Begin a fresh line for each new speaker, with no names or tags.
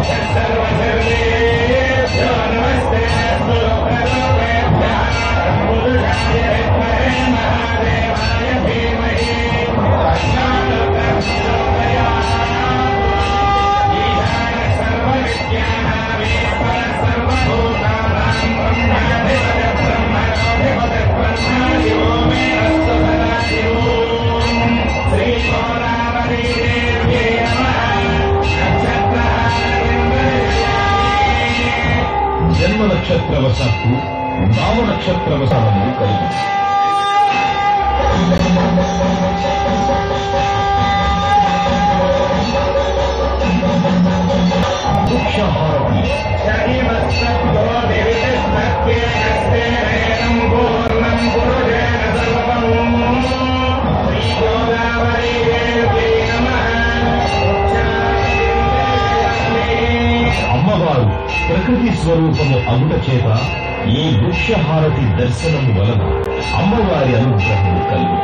Manchester, నక్షత్రవశాత్తు నామ నక్షత్రవశానము కలిగి ప్రకృతి స్వరూపము అగుట చేత ఈ వృక్షహారతి దర్శనము వలన అమ్మవారి అనుగ్రహము కలుగు.